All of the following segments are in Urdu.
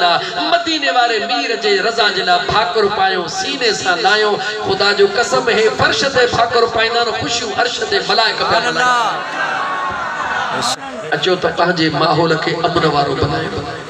جلا مدینے وارے میر جے رضا جلا بھاکر پایوں سینے سا لایوں خدا جو قسم ہے فرش تے بھاکر پائنان خوشیوں عرش تے ملائک پہ اچو تا پہنجے ماحول کے امن وارو بنائے۔ اچو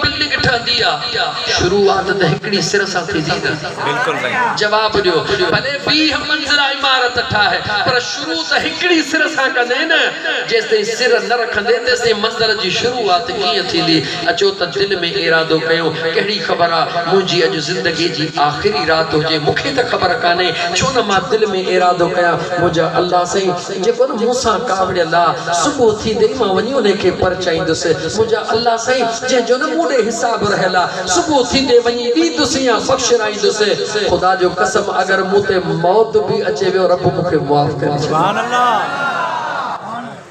بنی بلڈنگ ٹھندیا شروعات تے ہکڑی سر سا تھی دیدا بالکل بھائی۔ جواب دیو۔ بھلے بھی ہم منزلہ عمارت ٹھا ہے پر شروع تے ہکڑی سر سا کندے نا۔ جیسے سر نہ رکھندے تیسے منزل جی شروعات کی تھی لی اچو تا دل میں ارادو کیوں؟ کہڑی خبرہ مجھے اج زندگی جی آخری رات ہو جے مکھے تا خبر کانے۔ چھونا ما دل میں ارادو کیا؟ مجھے اللہ سے کو نا موسیٰ کاوڑی اللہ صبح تھی دے ماں ونیو نے کے پر چاہیں دو سے مجھے حساب رہلا، صبح تھی دے ونی دی تسیاں سیاں بخش رائیں دو خدا جو قسم، اگر موتے موت بھی اچے وے رب مکھے معاف کرے۔ سبحان اللہ۔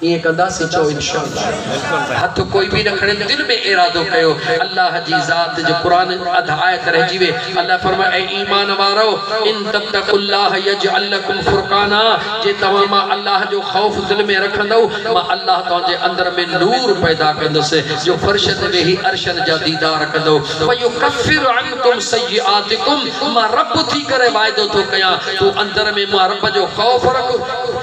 یہ کندہ سے چو انشاءاللہ ہاتھ کوئی بھی نہ کھڑے دل میں ارادو کہو اللہ جی ذات جو قرآن ادھ آیت رہ جیوے اللہ فرمائے اے ایمان وارو ان تتق اللہ یجعل لکم فرقانا جے تماما اللہ جو خوف دل میں رکھن دو ما اللہ تو جے اندر میں نور پیدا کندو سے جو فرشت میں ہی ارشن جا دیدار کندو ویکفر عنکم سیئاتکم ما رب تھی کرے وائدو تو کیا تو اندر میں ما رب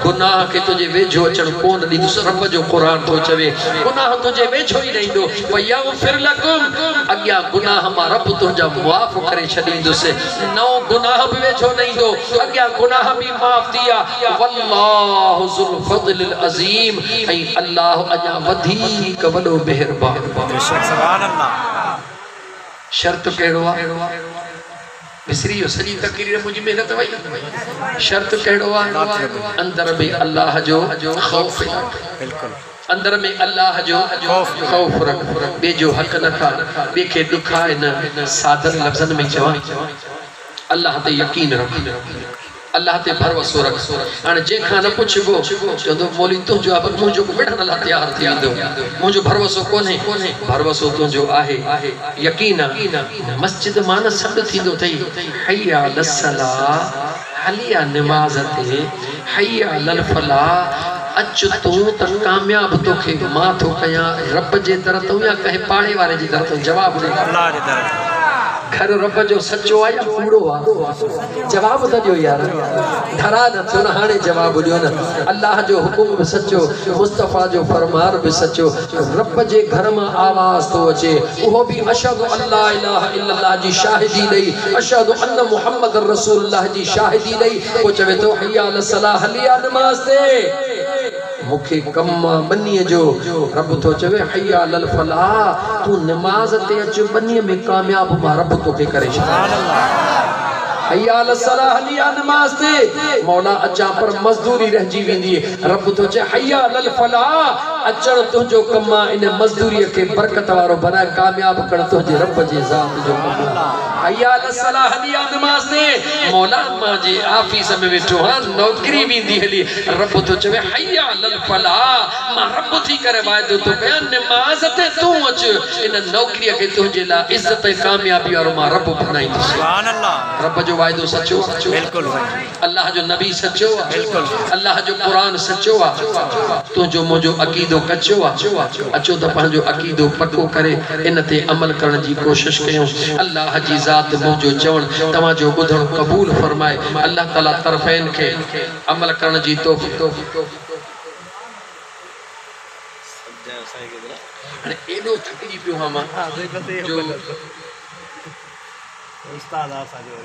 جو خوف رکھ گناہ کے تجھے ویجھو اچھن کون لی دوسر رب جو قرآن تو چوے گناہ تجھے ویجھو ہی نہیں دو وَيَغْفِرْ لَكُمْ اگیا گناہ ما رب تجھا معاف کرے چھلیں دو سے نو گناہ بھی ویجھو نہیں دو اگیا گناہ بھی معاف دیا واللہ ذو الفضل شرط و سلی تقریر مجھے محنت وئی شرط کہڑوا اندر میں اللہ جو خوف ہے۔ بالکل۔ اندر میں اللہ جو خوف رکھ۔ بے جو حق نہ تھا بے کے دکھائے نہ۔ سادر لفظن میں چوان اللہ تے یقین رکھ۔ اللہ تے بھر بھروسو رکھ ان جے کھانا پوچھ گو چندو مولی تو جو اب مجھو کو بیٹھن اللہ تیار تھی دو۔ مجھو بھروسو کون ہے بھر بھروسو تو جو آہے۔ یقین مسجد مانا سب تھی دو تھی حیاء للصلاة حلیاء نماز تے۔ حیاء للفلا اچ تو تا کامیاب تو کھے ماں تو کیا رب جے در تو یا کہے، پاڑے والے جے در تو جواب دے اللہ جی طرف گھر رب جو سچو آیا پوڑو آ جواب دا جو یار دھرا نہ تو نہ ہانے جواب دیو نا اللہ جو حکم بھی سچو مصطفیٰ جو فرمار بھی سچو رب جے گھر میں آواز تو اچے وہ بھی اشہد اللہ الہ الا اللہ جی شاہدی لئی اشہد ان محمد رسول اللہ جی شاہدی لئی وہ چوے تو حیاء لصلاح حلیاء نماز دے مکھے کما بنی جو رب تو چوے حیاء للفلاح تو نماز تے اچ بنی میں کامیاب ما رب تو کے کرے سبحان اللہ حیاء للصلاح حلیاء نماز تے مولا اچا پر مزدوری رہ جی تو جو کما ان مزدوری کے برکت وارو بنا کامیاب کر تو جے رب جے ذات جو کما حیاء للصلاح حلیاء نماز تے مولا ما جے آفیس میں بیٹھو ہاں نوکری ویندی ہلی۔ رب تو چے حیاء للفلاح ما رب تھی کرے وعدو تو کیا نماز تے تو اچ ان نوکری کے تو جے لا عزت کامیابی اور ما رب بنائی سبحان اللہ۔ رب جو وعدو سچو۔ بالکل اللہ جو نبی سچو۔ بالکل۔ اللہ جو قرآن سچو۔ تو جو مجھو عقیدو کچو اچو دا پانجو عقیدو پکو کرے انتے عمل کرن جی کوشش کیوں اللہ جی ذات مجھو چون تمہاں جو بدھن قبول فرمائے اللہ تعالیٰ طرفین کے عمل کرن جی توفیق ایڈو تھکڑی پیو ہاں جو استاد آسا جو